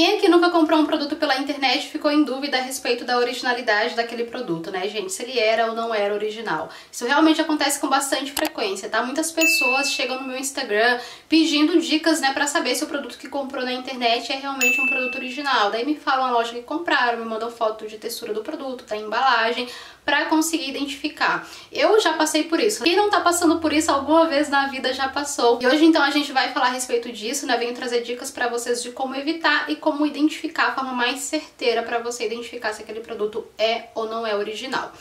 quem aqui nunca comprou um produto pela internet ficou em dúvida a respeito da originalidade daquele produto, né, gente? Se ele era ou não era original. Isso realmente acontece com bastante frequência, tá? Muitas pessoas chegam no meu Instagram pedindo dicas, né, pra saber se o produto que comprou na internet é realmente um produto original. Daí me falam a loja que compraram, me mandam foto de textura do produto, da embalagem, para conseguir identificar. Eu já passei por isso. Quem não tá passando por isso alguma vez na vida já passou. E hoje então a gente vai falar a respeito disso, né? Venho trazer dicas para vocês de como evitar e como identificar a forma mais certeira para você identificar se aquele produto é ou não é original.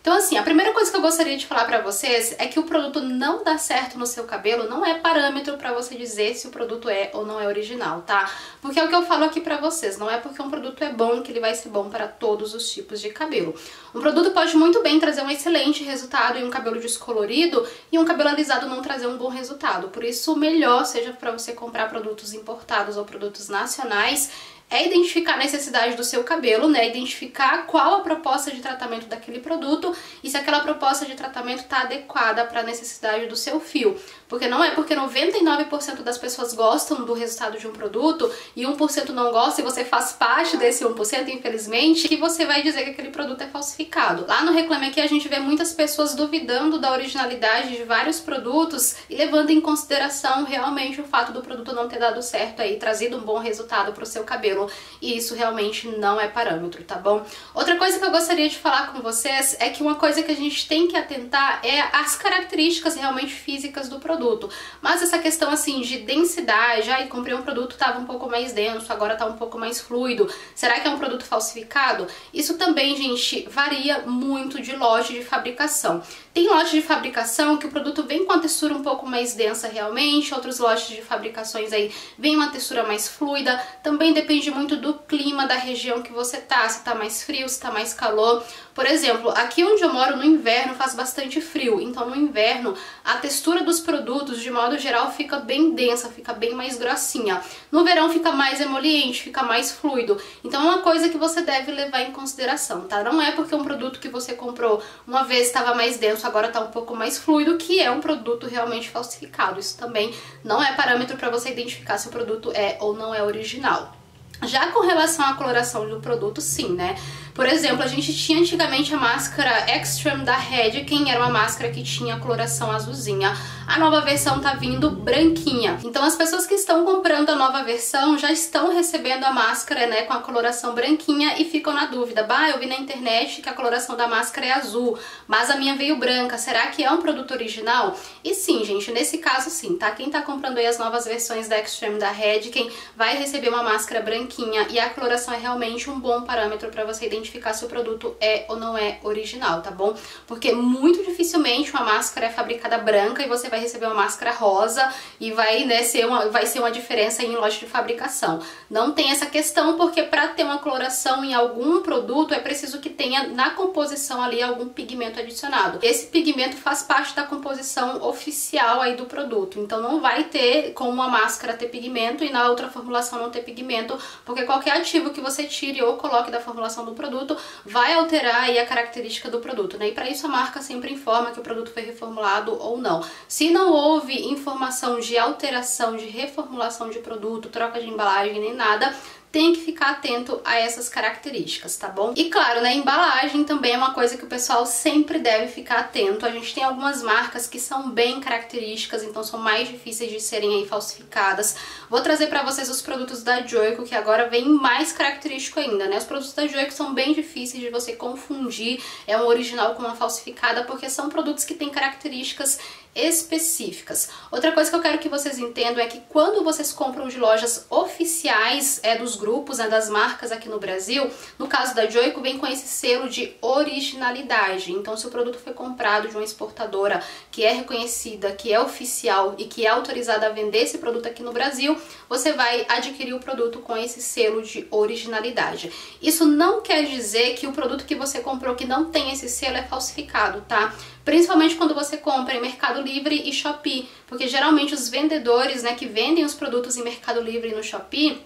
Então assim, a primeira coisa que eu gostaria de falar pra vocês é que o produto não dá certo no seu cabelo não é parâmetro pra você dizer se o produto é ou não é original, tá? Porque é o que eu falo aqui pra vocês, não é porque um produto é bom que ele vai ser bom para todos os tipos de cabelo. Um produto pode muito bem trazer um excelente resultado em um cabelo descolorido e um cabelo alisado não trazer um bom resultado. Por isso, o melhor seja para você comprar produtos importados ou produtos nacionais é identificar a necessidade do seu cabelo, né? Identificar qual a proposta de tratamento daquele produto e se aquela proposta de tratamento está adequada para a necessidade do seu fio. Porque não é porque 99% das pessoas gostam do resultado de um produto e 1% não gosta e você faz parte desse 1%, infelizmente, que você vai dizer que aquele produto é falsificado. Lá no Reclame Aqui a gente vê muitas pessoas duvidando da originalidade de vários produtos e levando em consideração realmente o fato do produto não ter dado certo aí, trazido um bom resultado para o seu cabelo e isso realmente não é parâmetro, tá bom? Outra coisa que eu gostaria de falar com vocês é que uma coisa que a gente tem que atentar é as características realmente físicas do produto. Mas essa questão assim de densidade, aí comprei um produto tava um pouco mais denso, agora tá um pouco mais fluido. Será que é um produto falsificado? Isso também, gente, varia muito de loja de fabricação. Tem lojas de fabricação que o produto vem com a textura um pouco mais densa realmente, outras lojas de fabricações aí vem uma textura mais fluida. Também depende muito do clima da região que você tá, se tá mais frio, se tá mais calor. Por exemplo, aqui onde eu moro no inverno faz bastante frio, então no inverno a textura dos produtos de modo geral fica bem densa, fica bem mais grossinha. No verão fica mais emoliente, fica mais fluido. Então é uma coisa que você deve levar em consideração, tá? Não é porque um produto que você comprou uma vez estava mais denso, agora está um pouco mais fluido, que é um produto realmente falsificado. Isso também não é parâmetro para você identificar se o produto é ou não é original. Já com relação à coloração do produto, sim, né? Por exemplo, a gente tinha antigamente a máscara Extreme da Redken, era uma máscara que tinha coloração azulzinha. A nova versão tá vindo branquinha. Então as pessoas que estão comprando a nova versão já estão recebendo a máscara, né, com a coloração branquinha e ficam na dúvida. Bah, eu vi na internet que a coloração da máscara é azul, mas a minha veio branca. Será que é um produto original? E sim, gente, nesse caso sim, tá? Quem tá comprando aí as novas versões da Extreme da Redken vai receber uma máscara branquinha e a coloração é realmente um bom parâmetro para você identificar identificar se o produto é ou não é original, tá bom? Porque muito dificilmente uma máscara é fabricada branca e você vai receber uma máscara rosa e vai, né, ser uma, vai ser uma diferença em loja de fabricação. Não tem essa questão porque para ter uma coloração em algum produto é preciso que tenha na composição ali algum pigmento adicionado. Esse pigmento faz parte da composição oficial aí do produto, então não vai ter como a máscara ter pigmento e na outra formulação não ter pigmento, porque qualquer ativo que você tire ou coloque da formulação do produto produto vai alterar aí a característica do produto, né? E para isso a marca sempre informa que o produto foi reformulado ou não. Se não houve informação de alteração, de reformulação de produto, troca de embalagem nem nada, tem que ficar atento a essas características, tá bom? E claro, né, embalagem também é uma coisa que o pessoal sempre deve ficar atento. A gente tem algumas marcas que são bem características, então são mais difíceis de serem falsificadas. Vou trazer para vocês os produtos da Joico, que agora vem mais característico ainda, né? Os produtos da Joico são bem difíceis de você confundir é um original com uma falsificada, porque são produtos que têm características específicas. Outra coisa que eu quero que vocês entendam é que quando vocês compram de lojas oficiais é dos grupos, né, das marcas aqui no Brasil, no caso da Joico, vem com esse selo de originalidade. Então, se o produto foi comprado de uma exportadora que é reconhecida, que é oficial e que é autorizada a vender esse produto aqui no Brasil, você vai adquirir o produto com esse selo de originalidade. Isso não quer dizer que o produto que você comprou que não tem esse selo é falsificado, tá? Principalmente quando você compra em Mercado Livre e Shopee, porque geralmente os vendedores, né, que vendem os produtos em Mercado Livre e no Shopee,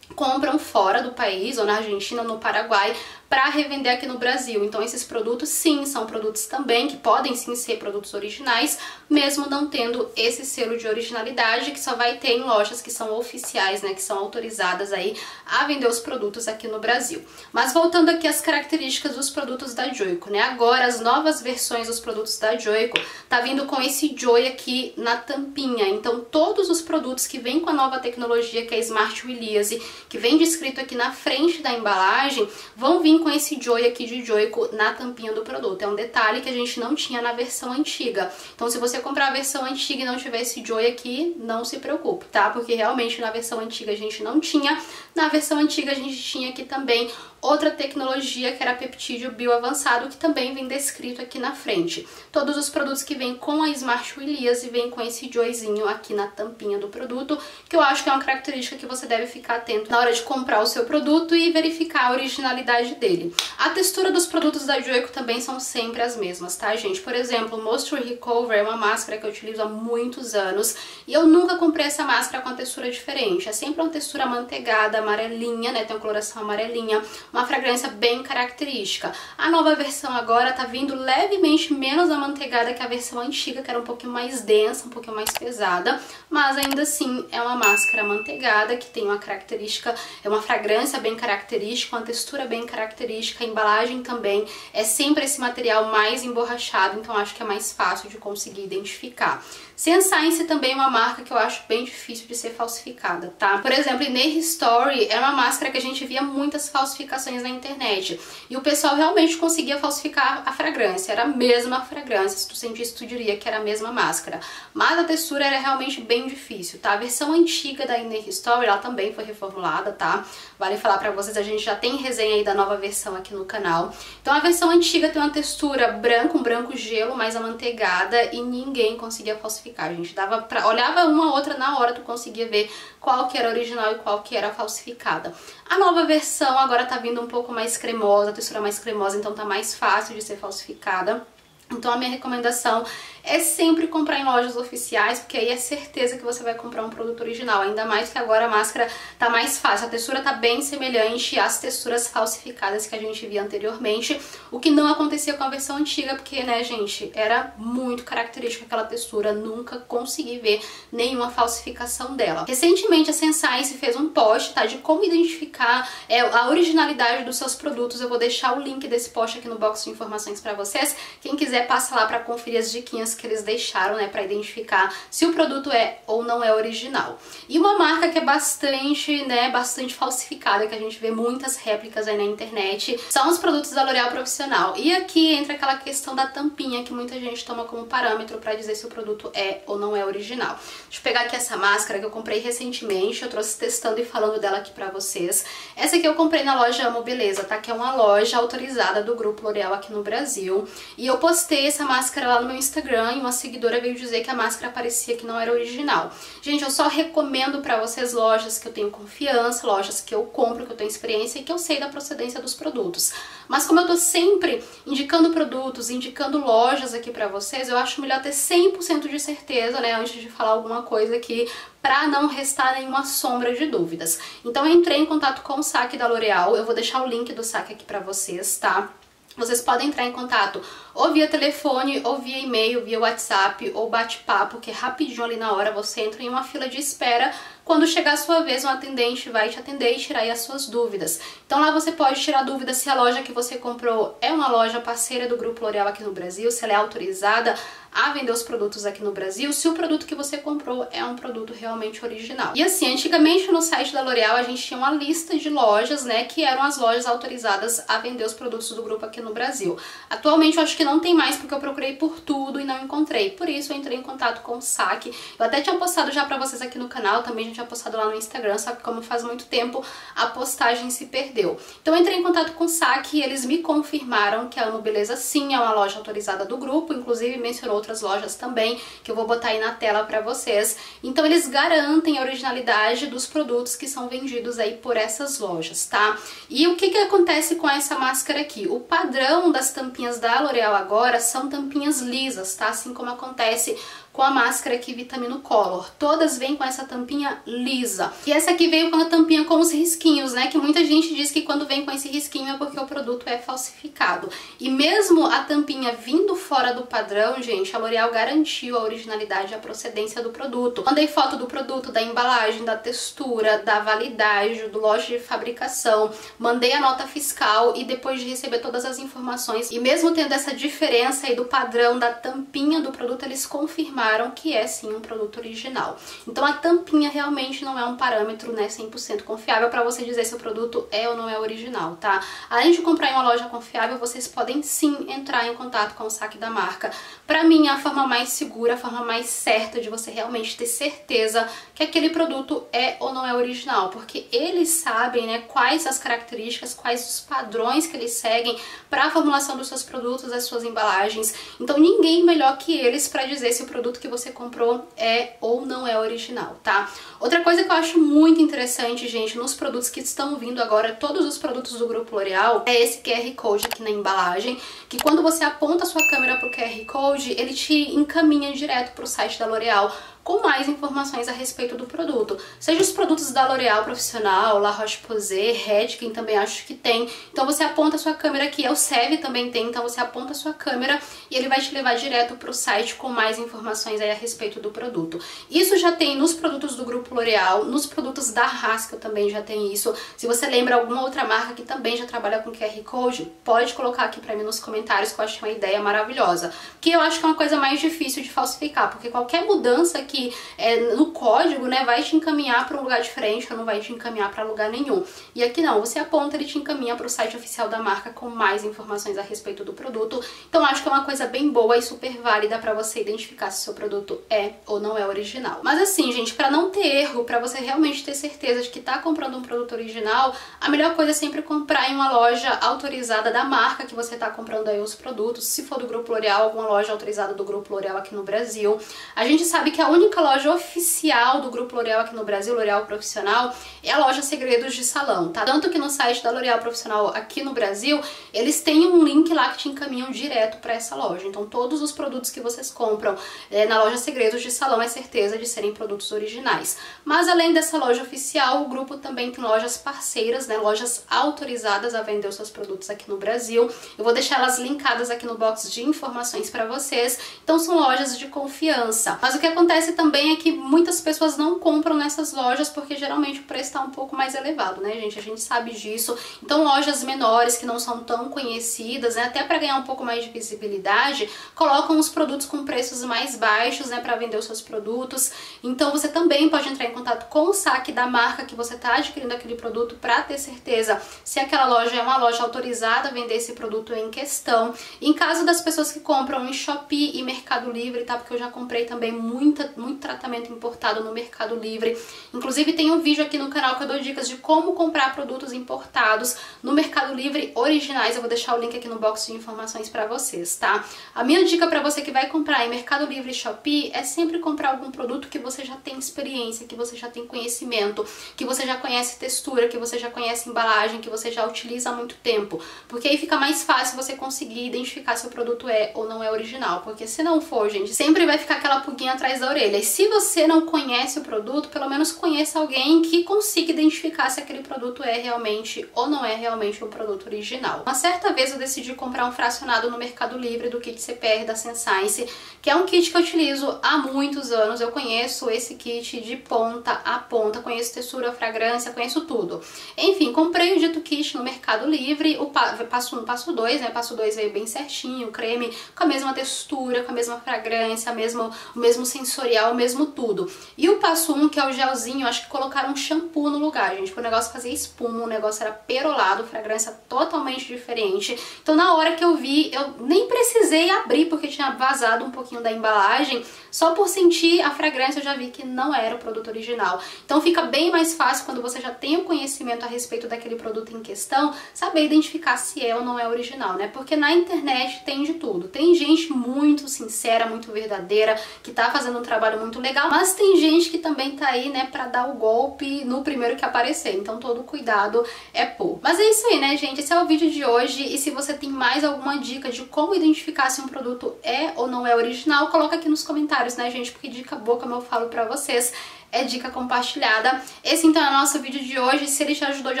compram fora do país, ou na Argentina ou no Paraguai, para revender aqui no Brasil. Então esses produtos sim são produtos também que podem sim ser produtos originais, mesmo não tendo esse selo de originalidade que só vai ter em lojas que são oficiais, né, que são autorizadas aí a vender os produtos aqui no Brasil. Mas voltando aqui às características dos produtos da Joico, né? Agora as novas versões dos produtos da Joico tá vindo com esse Joy aqui na tampinha. Então todos os produtos que vêm com a nova tecnologia que é Smart Release, que vem descrito aqui na frente da embalagem, vão vir com esse joy aqui de joico na tampinha do produto. É um detalhe que a gente não tinha na versão antiga. Então se você comprar a versão antiga e não tiver esse joy aqui, não se preocupe, tá? Porque realmente na versão antiga a gente não tinha. Na versão antiga a gente tinha aqui também outra tecnologia que era peptídeo bioavançado, que também vem descrito aqui na frente. Todos os produtos que vêm com a Smart Willias e vêm com esse joyzinho aqui na tampinha do produto, que eu acho que é uma característica que você deve ficar atento na hora de comprar o seu produto e verificar a originalidade dele. A textura dos produtos da Joico também são sempre as mesmas, tá, gente? Por exemplo, o Moisture Recover é uma máscara que eu utilizo há muitos anos e eu nunca comprei essa máscara com uma textura diferente. É sempre uma textura amanteigada, amarelinha, né? Tem uma coloração amarelinha, uma fragrância bem característica. A nova versão agora tá vindo levemente menos amanteigada que a versão antiga, que era um pouquinho mais densa, um pouquinho mais pesada, mas ainda assim é uma máscara amanteigada que tem uma característica, é uma fragrância bem característica, uma textura bem característica, a embalagem também é sempre esse material mais emborrachado, então acho que é mais fácil de conseguir identificar. Science também é uma marca que eu acho bem difícil de ser falsificada, tá? Por exemplo, Inner Story é uma máscara que a gente via muitas falsificações na internet. E o pessoal realmente conseguia falsificar a fragrância. Era a mesma fragrância. Se tu sentisse, tu diria que era a mesma máscara. Mas a textura era realmente bem difícil, tá? A versão antiga da Inner Story, ela também foi reformulada, tá? Vale falar pra vocês, a gente já tem resenha aí da nova versão aqui no canal. Então a versão antiga tem uma textura branca, um branco gelo, mais amanteigada e ninguém conseguia falsificar, gente. Dava pra... Olhava uma outra na hora, tu conseguia ver qual que era original e qual que era falsificada. A nova versão agora tá vindo um pouco mais cremosa, a textura mais cremosa, então tá mais fácil de ser falsificada. Então a minha recomendação é sempre comprar em lojas oficiais, porque aí é certeza que você vai comprar um produto original, ainda mais que agora a máscara tá mais fácil, a textura tá bem semelhante às texturas falsificadas que a gente via anteriormente, o que não acontecia com a versão antiga, porque, né, gente, era muito característica aquela textura, nunca consegui ver nenhuma falsificação dela. Recentemente a Sensaice fez um post, tá, de como identificar é, a originalidade dos seus produtos, eu vou deixar o link desse post aqui no box de informações pra vocês, quem quiser passa lá pra conferir as diquinhas que eles deixaram, né, para identificar se o produto é ou não é original. E uma marca que é bastante, né, bastante falsificada, que a gente vê muitas réplicas aí na internet, são os produtos da L'Oréal Profissional. E aqui entra aquela questão da tampinha que muita gente toma como parâmetro para dizer se o produto é ou não é original. Deixa eu pegar aqui essa máscara que eu comprei recentemente, eu trouxe testando e falando dela aqui pra vocês. Essa aqui eu comprei na loja Amo Beleza, tá? Que é uma loja autorizada do grupo L'Oréal aqui no Brasil. E eu postei essa máscara lá no meu Instagram Instagram e uma seguidora veio dizer que a máscara parecia que não era original. Gente, eu só recomendo para vocês lojas que eu tenho confiança, lojas que eu compro, que eu tenho experiência e que eu sei da procedência dos produtos. Mas como eu tô sempre indicando produtos, indicando lojas aqui para vocês, eu acho melhor ter 100% de certeza, né, antes de falar alguma coisa aqui, para não restar nenhuma sombra de dúvidas. Então eu entrei em contato com o saque da L'Oreal, eu vou deixar o link do saque aqui para vocês, tá? Vocês podem entrar em contato ou via telefone, ou via e-mail, via WhatsApp, ou bate-papo, que é rapidinho ali na hora, você entra em uma fila de espera. Quando chegar a sua vez, um atendente vai te atender e tirar as suas dúvidas. Então lá você pode tirar dúvidas se a loja que você comprou é uma loja parceira do Grupo L'Oréal aqui no Brasil, se ela é autorizada a vender os produtos aqui no Brasil, se o produto que você comprou é um produto realmente original. E assim, antigamente no site da L'Oréal a gente tinha uma lista de lojas, né, que eram as lojas autorizadas a vender os produtos do grupo aqui no Brasil. Atualmente eu acho que não tem mais porque eu procurei por tudo e não encontrei. Por isso eu entrei em contato com o saque. Eu até tinha postado já pra vocês aqui no canal, também já tinha postado lá no Instagram, só que como faz muito tempo a postagem se perdeu. Então entrei em contato com o saque e eles me confirmaram que a Amo Beleza sim é uma loja autorizada do grupo, inclusive mencionou outras lojas também, que eu vou botar aí na tela pra vocês. Então eles garantem a originalidade dos produtos que são vendidos aí por essas lojas, tá? E o que que acontece com essa máscara aqui? O padrão das tampinhas da L'Oréal agora são tampinhas lisas, tá? Assim como acontece com a máscara aqui Vitamino Color. Todas vêm com essa tampinha lisa. E essa aqui veio com a tampinha com os risquinhos, né? Que muita gente diz que quando vem com esse risquinho é porque o produto é falsificado. E mesmo a tampinha vindo fora do padrão, gente, a L'Oreal garantiu a originalidade e a procedência do produto. Mandei foto do produto, da embalagem, da textura, da validade, do loja de fabricação, mandei a nota fiscal e depois de receber todas as informações e mesmo tendo essa diferença aí do padrão da tampinha do produto, eles confirmaram que é sim um produto original. Então a tampinha realmente não é um parâmetro né, 100% confiável para você dizer se o produto é ou não é original, tá? Além de comprar em uma loja confiável, vocês podem sim entrar em contato com o saque da marca. Para mim, é a forma mais segura, a forma mais certa de você realmente ter certeza que aquele produto é ou não é original, porque eles sabem né, quais as características, quais os padrões que eles seguem para a formulação dos seus produtos, das suas embalagens. Então ninguém melhor que eles para dizer se o produto que você comprou é ou não é original, tá? Outra coisa que eu acho muito interessante, gente, nos produtos que estão vindo agora, todos os produtos do Grupo L'Oreal, é esse QR Code aqui na embalagem, que quando você aponta a sua câmera pro QR Code, ele te encaminha direto pro site da L'Oreal com mais informações a respeito do produto. Seja os produtos da L'Oréal Profissional, La Roche-Posay, Redken também acho que tem. Então você aponta a sua câmera aqui, é o Seve também tem, então você aponta a sua câmera e ele vai te levar direto para o site com mais informações aí a respeito do produto. Isso já tem nos produtos do Grupo L'Oréal, nos produtos da Haskell também já tem isso. Se você lembra alguma outra marca que também já trabalha com QR Code, pode colocar aqui para mim nos comentários que eu acho uma ideia maravilhosa. Que eu acho que é uma coisa mais difícil de falsificar, porque qualquer mudança que é, no código, né, vai te encaminhar para um lugar diferente ou não vai te encaminhar para lugar nenhum. E aqui não, você aponta, ele te encaminha para o site oficial da marca com mais informações a respeito do produto. Então acho que é uma coisa bem boa e super válida para você identificar se o seu produto é ou não é original. Mas assim, gente, para não ter erro, para você realmente ter certeza de que está comprando um produto original, a melhor coisa é sempre comprar em uma loja autorizada da marca que você está comprando aí os produtos. Se for do Grupo L'Oréal, alguma loja autorizada do Grupo L'Oréal aqui no Brasil. A gente sabe que a única loja oficial do Grupo L'Oréal aqui no Brasil, L'Oréal Profissional, é a loja Segredos de Salão, tá? Tanto que no site da L'Oréal Profissional aqui no Brasil, eles têm um link lá que te encaminham direto para essa loja. Então todos os produtos que vocês compram é, na loja Segredos de Salão é certeza de serem produtos originais. Mas além dessa loja oficial, o grupo também tem lojas parceiras, né? Lojas autorizadas a vender os seus produtos aqui no Brasil. Eu vou deixar elas linkadas aqui no box de informações para vocês. Então são lojas de confiança. Mas o que acontece também também é que muitas pessoas não compram nessas lojas porque geralmente o preço está um pouco mais elevado, né, gente? A gente sabe disso. Então, lojas menores que não são tão conhecidas, né, até para ganhar um pouco mais de visibilidade, colocam os produtos com preços mais baixos, né, para vender os seus produtos. Então, você também pode entrar em contato com o saque da marca que você está adquirindo aquele produto para ter certeza se aquela loja é uma loja autorizada a vender esse produto em questão. Em caso das pessoas que compram em Shopee e Mercado Livre, tá? Porque eu já comprei também muita, muito tratamento importado no Mercado Livre. Inclusive tem um vídeo aqui no canal que eu dou dicas de como comprar produtos importados no Mercado Livre originais. Eu vou deixar o link aqui no box de informações para vocês, tá? A minha dica para você que vai comprar em Mercado Livre e Shopee é sempre comprar algum produto que você já tem experiência, que você já tem conhecimento, que você já conhece textura, que você já conhece embalagem, que você já utiliza há muito tempo. Porque aí fica mais fácil você conseguir identificar se o produto é ou não é original. Porque se não for, gente, sempre vai ficar aquela pulguinha atrás da orelha. Se você não conhece o produto, pelo menos conheça alguém que consiga identificar se aquele produto é realmente ou não é realmente um produto original. Uma certa vez eu decidi comprar um fracionado no Mercado Livre do kit CPR da Senscience, que é um kit que eu utilizo há muitos anos. Eu conheço esse kit de ponta a ponta, conheço textura, fragrância, conheço tudo. Enfim, comprei o dito kit no Mercado Livre, o passo 1, um, passo 2, né? Passo 2 veio bem certinho, creme com a mesma textura, com a mesma fragrância, mesmo, o mesmo sensorial, o mesmo tudo. E o passo 1, um, que é o gelzinho, acho que colocaram um shampoo no lugar, gente, o negócio fazia espuma, o negócio era perolado, fragrância totalmente diferente. Então na hora que eu vi, eu nem precisei abrir porque tinha vazado um pouquinho da embalagem, só por sentir a fragrância eu já vi que não era o produto original. Então fica bem mais fácil quando você já tem o conhecimento a respeito daquele produto em questão, saber identificar se é ou não é original, né? Porque na internet tem de tudo. Tem gente muito sincera, muito verdadeira, que tá fazendo um trabalho trabalho muito legal, mas tem gente que também tá aí, né, pra dar o golpe no primeiro que aparecer, então todo cuidado é pouco. Mas é isso aí, né, gente? Esse é o vídeo de hoje e se você tem mais alguma dica de como identificar se um produto é ou não é original, coloca aqui nos comentários, né, gente? Porque dica boa, como eu falo pra vocês, é dica compartilhada. Esse então é o nosso vídeo de hoje. Se ele te ajudou de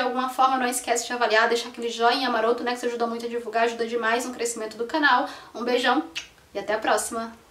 alguma forma, não esquece de avaliar, deixar aquele joinha maroto, né, que isso ajuda muito a divulgar, ajuda demais no crescimento do canal. Um beijão e até a próxima!